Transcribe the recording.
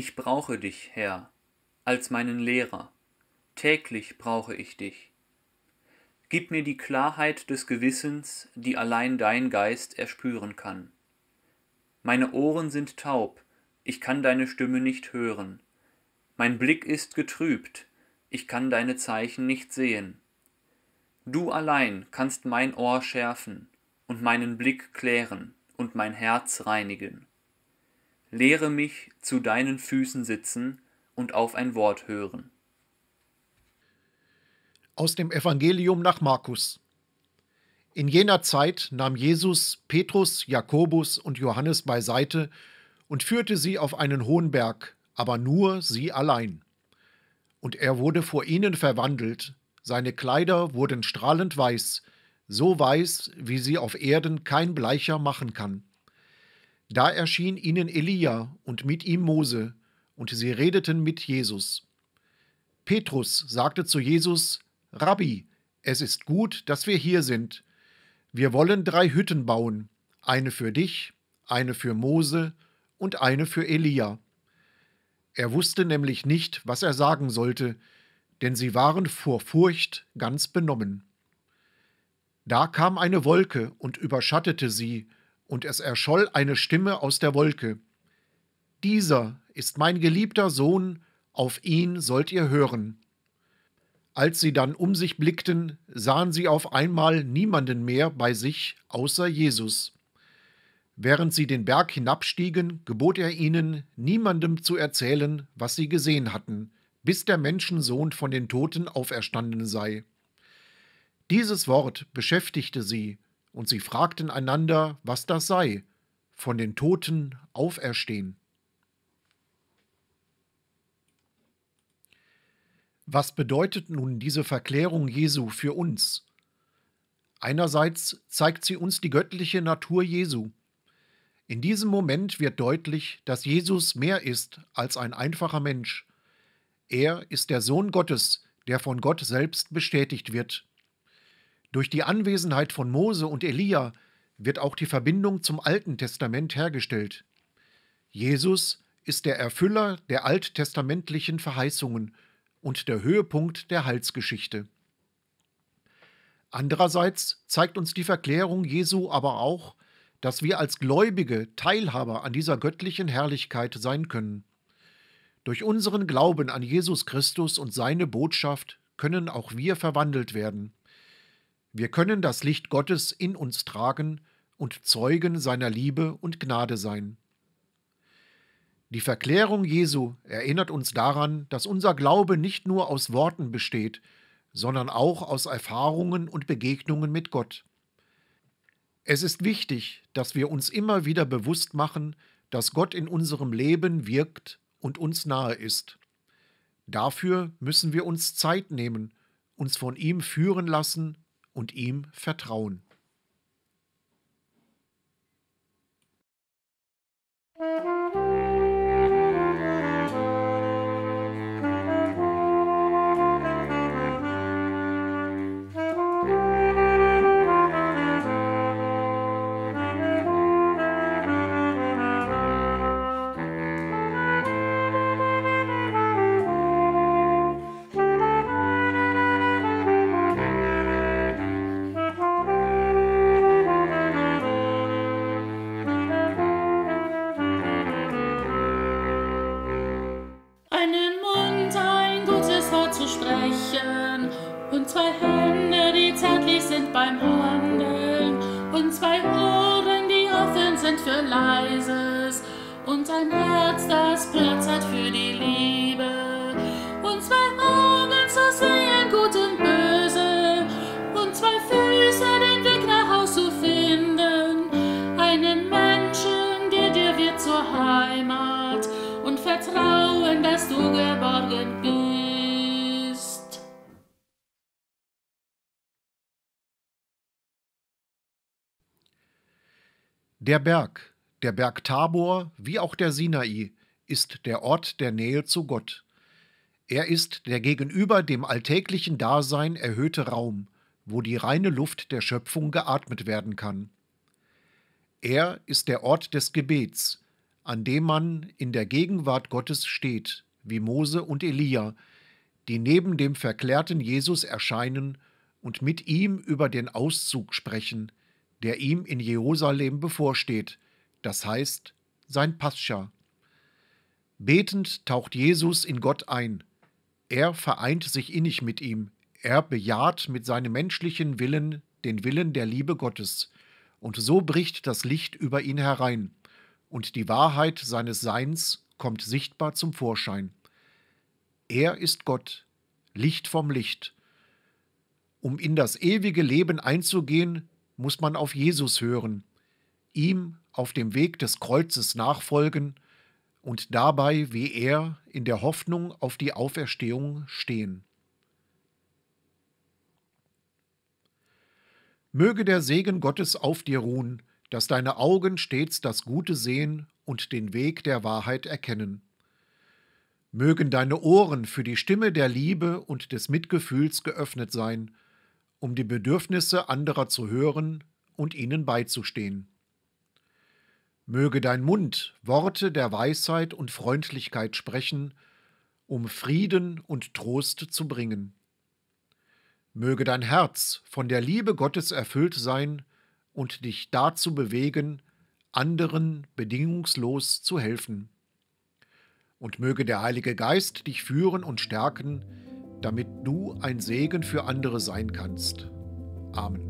Ich brauche dich, Herr, als meinen Lehrer. Täglich brauche ich dich. Gib mir die Klarheit des Gewissens, die allein dein Geist erspüren kann. Meine Ohren sind taub, ich kann deine Stimme nicht hören. Mein Blick ist getrübt, ich kann deine Zeichen nicht sehen. Du allein kannst mein Ohr schärfen und meinen Blick klären und mein Herz reinigen. Lehre mich zu deinen Füßen sitzen und auf ein Wort hören. Aus dem Evangelium nach Markus. In jener Zeit nahm Jesus Petrus, Jakobus und Johannes beiseite und führte sie auf einen hohen Berg, aber nur sie allein. Und er wurde vor ihnen verwandelt, seine Kleider wurden strahlend weiß, so weiß, wie sie auf Erden kein Bleicher machen kann. Da erschien ihnen Elia und mit ihm Mose, und sie redeten mit Jesus. Petrus sagte zu Jesus, Rabbi, es ist gut, dass wir hier sind. Wir wollen drei Hütten bauen, eine für dich, eine für Mose und eine für Elia. Er wusste nämlich nicht, was er sagen sollte, denn sie waren vor Furcht ganz benommen. Da kam eine Wolke und überschattete sie, und es erscholl eine Stimme aus der Wolke. Dieser ist mein geliebter Sohn, auf ihn sollt ihr hören. Als sie dann um sich blickten, sahen sie auf einmal niemanden mehr bei sich außer Jesus. Während sie den Berg hinabstiegen, gebot er ihnen, niemandem zu erzählen, was sie gesehen hatten, bis der Menschensohn von den Toten auferstanden sei. Dieses Wort beschäftigte sie, und sie fragten einander, was das sei, von den Toten auferstehen. Was bedeutet nun diese Verklärung Jesu für uns? Einerseits zeigt sie uns die göttliche Natur Jesu. In diesem Moment wird deutlich, dass Jesus mehr ist als ein einfacher Mensch. Er ist der Sohn Gottes, der von Gott selbst bestätigt wird durch die Anwesenheit von Mose und Elia wird auch die Verbindung zum Alten Testament hergestellt. Jesus ist der Erfüller der alttestamentlichen Verheißungen und der Höhepunkt der Heilsgeschichte. Andererseits zeigt uns die Verklärung Jesu aber auch, dass wir als Gläubige Teilhaber an dieser göttlichen Herrlichkeit sein können. Durch unseren Glauben an Jesus Christus und seine Botschaft können auch wir verwandelt werden. Wir können das Licht Gottes in uns tragen und Zeugen seiner Liebe und Gnade sein. Die Verklärung Jesu erinnert uns daran, dass unser Glaube nicht nur aus Worten besteht, sondern auch aus Erfahrungen und Begegnungen mit Gott. Es ist wichtig, dass wir uns immer wieder bewusst machen, dass Gott in unserem Leben wirkt und uns nahe ist. Dafür müssen wir uns Zeit nehmen, uns von ihm führen lassen und ihm vertrauen. Beim Handeln. Und zwei Ohren, die offen sind für Leises. Und ein Herz, das Platz hat für die Liebe. Und zwei Augen zu sehen, gut und böse. Und zwei Füße, den Weg nach Haus zu finden, einen Menschen, der dir wird zur Heimat. Und Vertrauen, dass du geborgen bist. Der Berg, der Berg Tabor, wie auch der Sinai, ist der Ort der Nähe zu Gott. Er ist der gegenüber dem alltäglichen Dasein erhöhte Raum, wo die reine Luft der Schöpfung geatmet werden kann. Er ist der Ort des Gebets, an dem man in der Gegenwart Gottes steht, wie Mose und Elia, die neben dem verklärten Jesus erscheinen und mit ihm über den Auszug sprechen, der ihm in Jerusalem bevorsteht, das heißt sein Pascha. Betend taucht Jesus in Gott ein. Er vereint sich innig mit ihm. Er bejaht mit seinem menschlichen Willen den Willen der Liebe Gottes. Und so bricht das Licht über ihn herein. Und die Wahrheit seines Seins kommt sichtbar zum Vorschein. Er ist Gott, Licht vom Licht. Um in das ewige Leben einzugehen, muss man auf Jesus hören, ihm auf dem Weg des Kreuzes nachfolgen und dabei wie er in der Hoffnung auf die Auferstehung stehen. Möge der Segen Gottes auf dir ruhen, dass deine Augen stets das Gute sehen und den Weg der Wahrheit erkennen. Mögen deine Ohren für die Stimme der Liebe und des Mitgefühls geöffnet sein, um die Bedürfnisse anderer zu hören und ihnen beizustehen. Möge dein Mund Worte der Weisheit und Freundlichkeit sprechen, um Frieden und Trost zu bringen. Möge dein Herz von der Liebe Gottes erfüllt sein und dich dazu bewegen, anderen bedingungslos zu helfen. Und möge der Heilige Geist dich führen und stärken, damit du ein Segen für andere sein kannst. Amen.